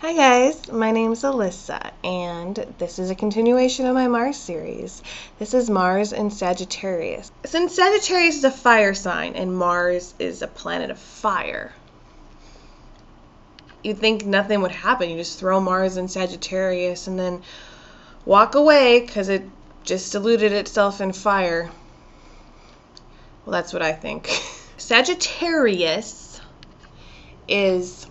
Hi guys, my name is Alyssa, and this is a continuation of my Mars series. This is Mars in Sagittarius. Since Sagittarius is a fire sign and Mars is a planet of fire, you'd think nothing would happen. You just throw Mars in Sagittarius and then walk away because it just diluted itself in fire. Well, that's what I think. Sagittarius is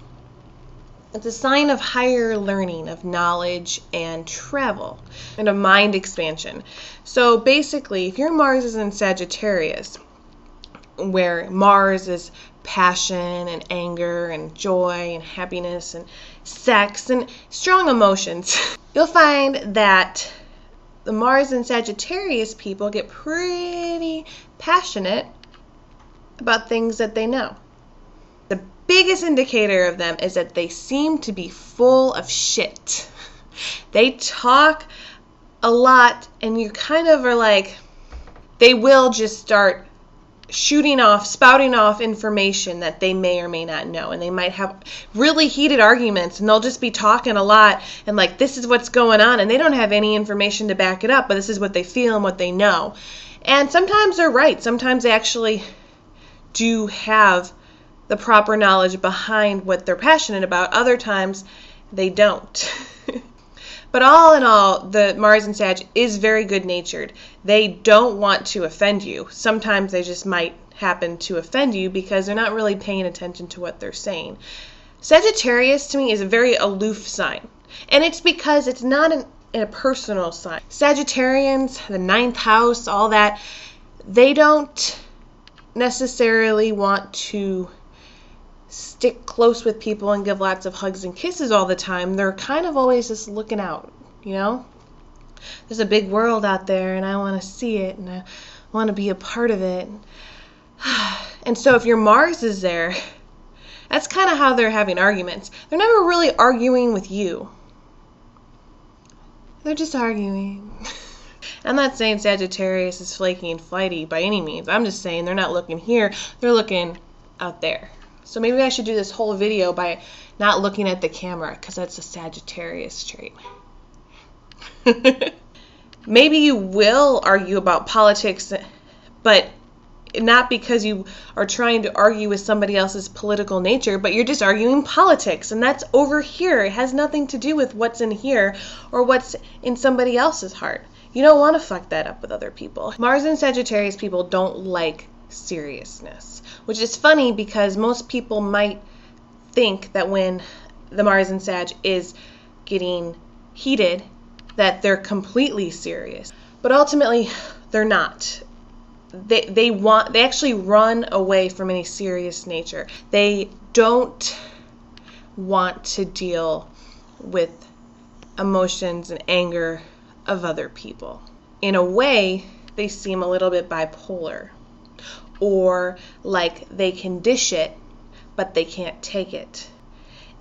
it's a sign of higher learning, of knowledge and travel, and of mind expansion. So basically, if your Mars is in Sagittarius, where Mars is passion and anger and joy and happiness and sex and strong emotions, you'll find that the Mars and Sagittarius people get pretty passionate about things that they know biggest indicator of them is that they seem to be full of shit. They talk a lot, and you kind of are like, they will just start shooting off, spouting off information that they may or may not know. And they might have really heated arguments and they'll just be talking a lot and like, this is what's going on. And they don't have any information to back it up, but this is what they feel and what they know. And sometimes they're right. Sometimes they actually do have the proper knowledge behind what they're passionate about. Other times, they don't. but all in all, the Mars and Sag is very good natured. They don't want to offend you. Sometimes they just might happen to offend you because they're not really paying attention to what they're saying. Sagittarius to me is a very aloof sign. And it's because it's not an, a personal sign. Sagittarians, the ninth house, all that, they don't necessarily want to stick close with people and give lots of hugs and kisses all the time. They're kind of always just looking out, you know? There's a big world out there and I want to see it and I want to be a part of it. And so if your Mars is there, that's kind of how they're having arguments. They're never really arguing with you. They're just arguing. I'm not saying Sagittarius is flaky and flighty by any means. I'm just saying they're not looking here, they're looking out there. So maybe I should do this whole video by not looking at the camera because that's a Sagittarius trait. maybe you will argue about politics, but not because you are trying to argue with somebody else's political nature, but you're just arguing politics, and that's over here. It has nothing to do with what's in here or what's in somebody else's heart. You don't want to fuck that up with other people. Mars and Sagittarius people don't like seriousness, which is funny because most people might think that when the Mars and Sag is getting heated, that they're completely serious. But ultimately, they're not. They, they want they actually run away from any serious nature. They don't want to deal with emotions and anger of other people. In a way, they seem a little bit bipolar or like they can dish it, but they can't take it.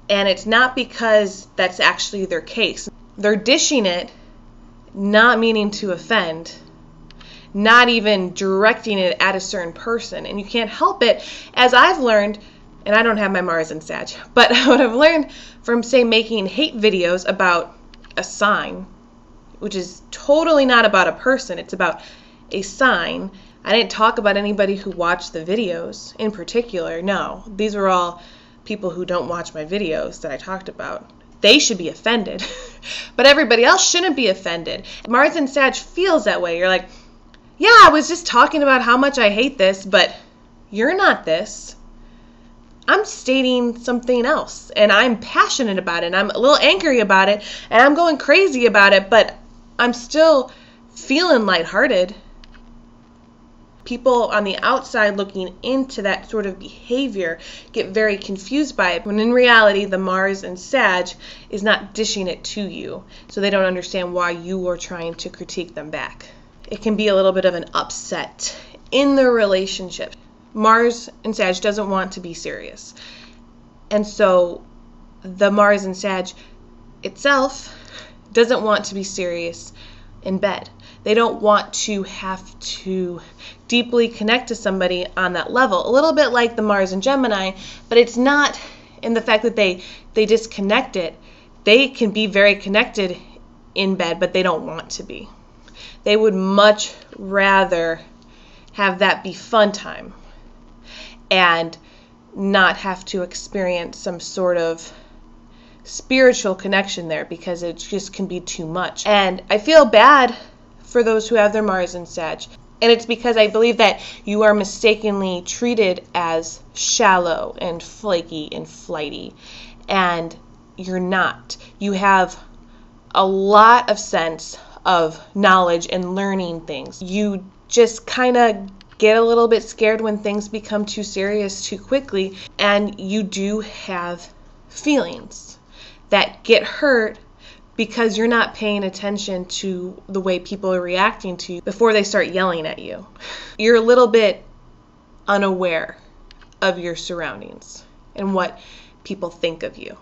And it's not because that's actually their case. They're dishing it, not meaning to offend, not even directing it at a certain person. And you can't help it, as I've learned, and I don't have my Mars and Sag, but what I've learned from, say, making hate videos about a sign, which is totally not about a person, it's about a sign I didn't talk about anybody who watched the videos in particular. No, these were all people who don't watch my videos that I talked about. They should be offended, but everybody else shouldn't be offended. Mars and Sag feels that way. You're like, yeah, I was just talking about how much I hate this, but you're not this. I'm stating something else and I'm passionate about it and I'm a little angry about it and I'm going crazy about it, but I'm still feeling lighthearted people on the outside looking into that sort of behavior get very confused by it when in reality the Mars and Sag is not dishing it to you so they don't understand why you are trying to critique them back. It can be a little bit of an upset in the relationship. Mars and Sag doesn't want to be serious. And so the Mars and Sag itself doesn't want to be serious in bed. They don't want to have to deeply connect to somebody on that level. A little bit like the Mars and Gemini, but it's not in the fact that they they disconnect it. they can be very connected in bed, but they don't want to be. They would much rather have that be fun time and not have to experience some sort of spiritual connection there because it just can be too much. And I feel bad for those who have their Mars in Sag. And it's because I believe that you are mistakenly treated as shallow and flaky and flighty. And you're not. You have a lot of sense of knowledge and learning things. You just kind of get a little bit scared when things become too serious too quickly, and you do have feelings that get hurt because you're not paying attention to the way people are reacting to you before they start yelling at you. You're a little bit unaware of your surroundings and what people think of you.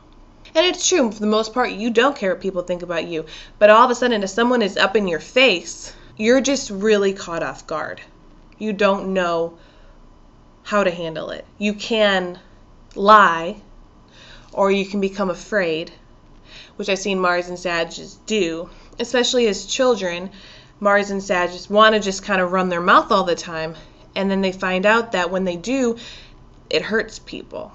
And it's true, for the most part, you don't care what people think about you. But all of a sudden, if someone is up in your face, you're just really caught off guard. You don't know how to handle it. You can lie, or you can become afraid, which I've seen Mars and Sages do, especially as children. Mars and Sages want to just kind of run their mouth all the time, and then they find out that when they do, it hurts people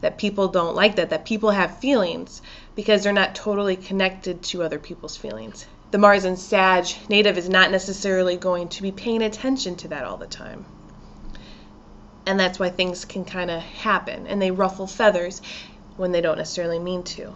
that people don't like that, that people have feelings because they're not totally connected to other people's feelings. The Mars and Sag native is not necessarily going to be paying attention to that all the time. And that's why things can kind of happen and they ruffle feathers when they don't necessarily mean to.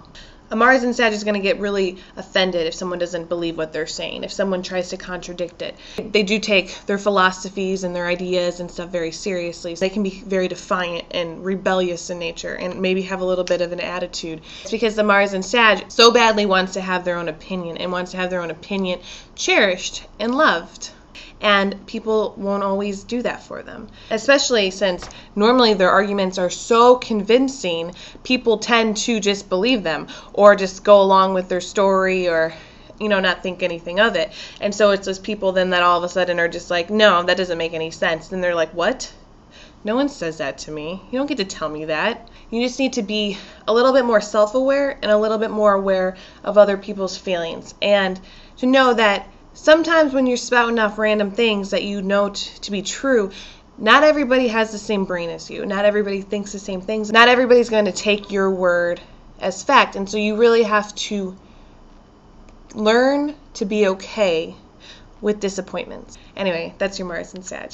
A Mars and Sag is going to get really offended if someone doesn't believe what they're saying, if someone tries to contradict it. They do take their philosophies and their ideas and stuff very seriously. So They can be very defiant and rebellious in nature and maybe have a little bit of an attitude. It's because the Mars and Sag so badly wants to have their own opinion and wants to have their own opinion cherished and loved and people won't always do that for them. Especially since normally their arguments are so convincing, people tend to just believe them or just go along with their story or you know not think anything of it. And so it's those people then that all of a sudden are just like, "No, that doesn't make any sense." And they're like, "What?" No one says that to me. You don't get to tell me that. You just need to be a little bit more self aware and a little bit more aware of other people's feelings and to know that sometimes when you're spouting off random things that you know t- to be true, not everybody has the same brain as you. Not everybody thinks the same things. Not everybody's going to take your word as fact. And so you really have to learn to be okay with disappointments. Anyway, that's your Mars and Sag.